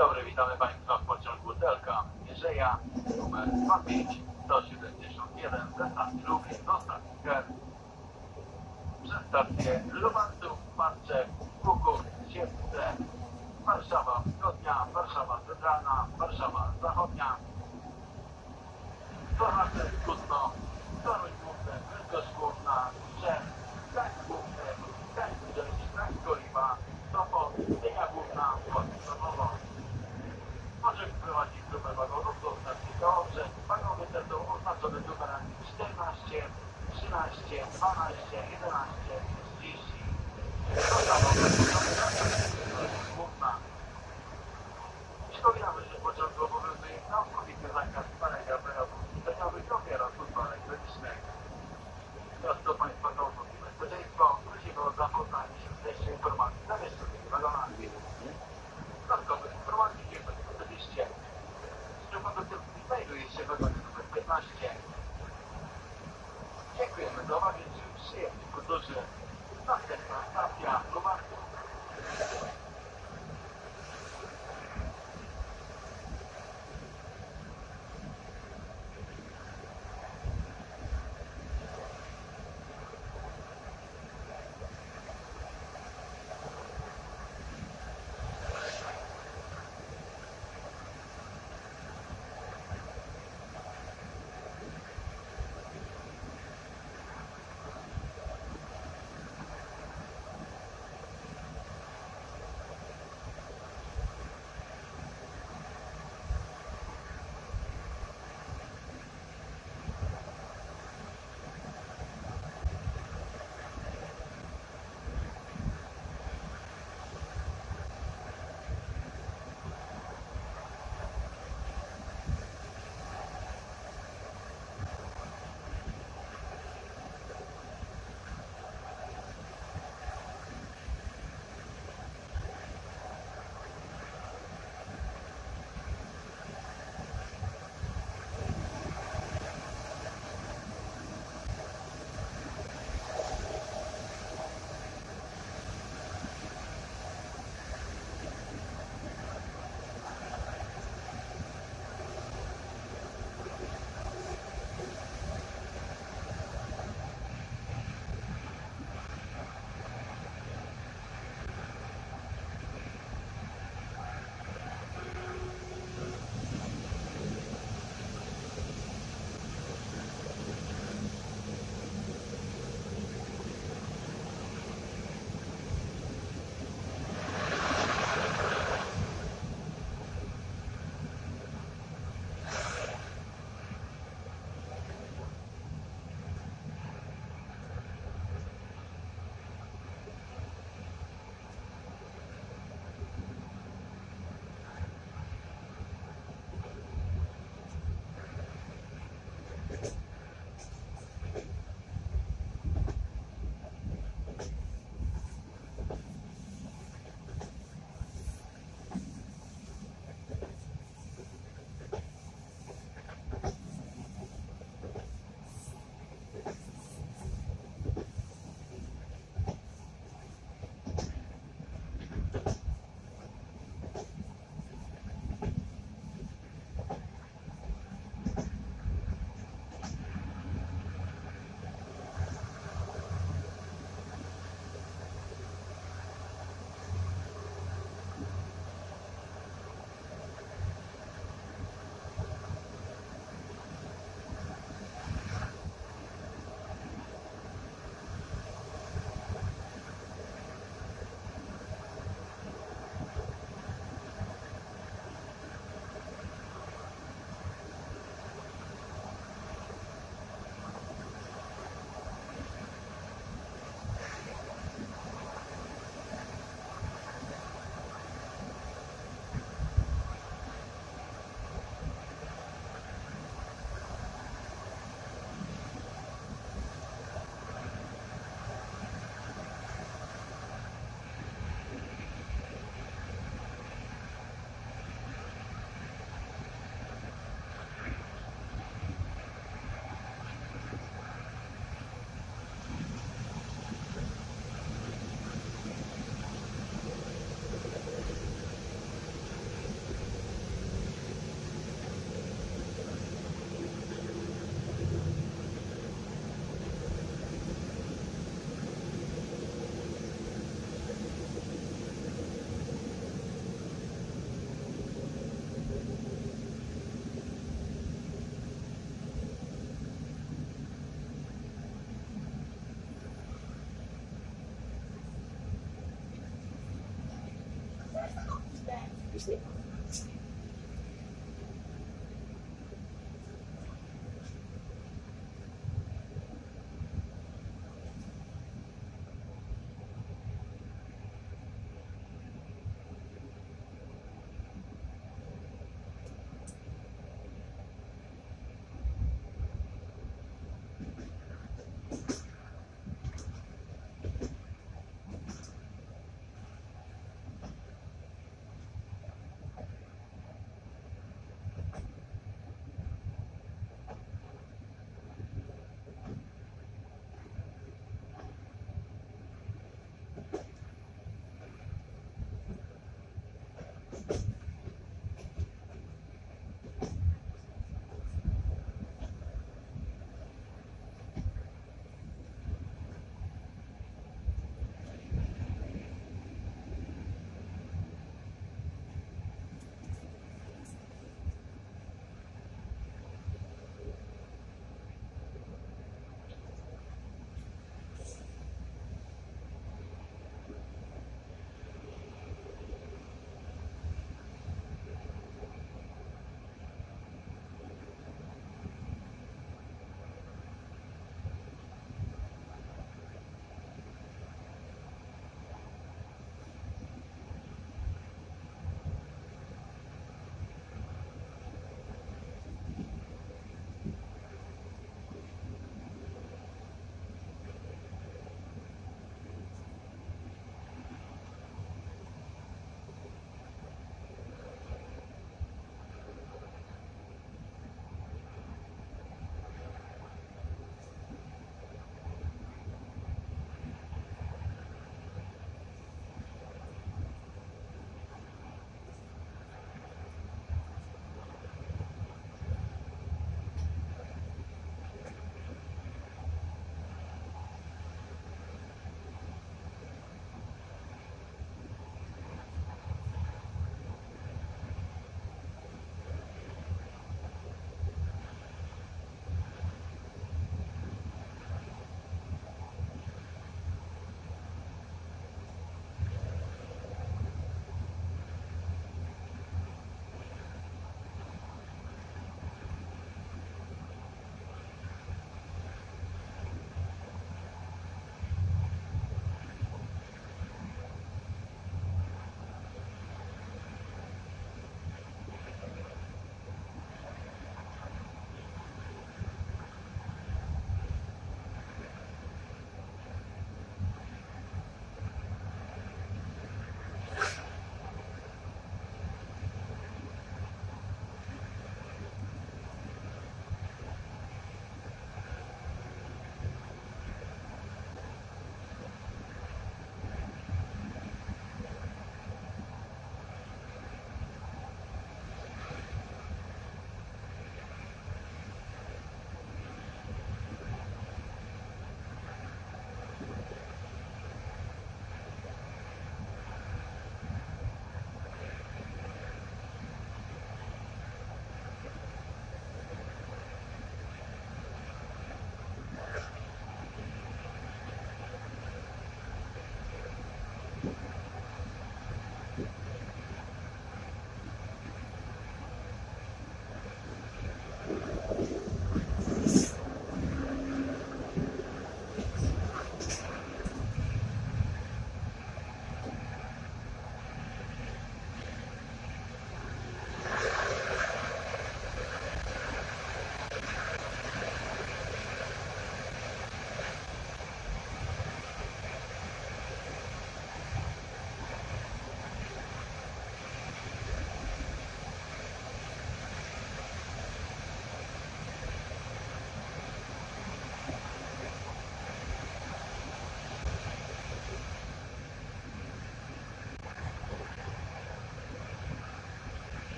dobry, witamy Państwa w pociągu Delka Mierzeja numer 25171 ze stacji Lublin do stacji Ger. Przez stację Lubanców, Parczew, Kuków, Siewce, Warszawa Wschodnia, Warszawa Centralna, Warszawa Zachodnia, Tornace, próximo.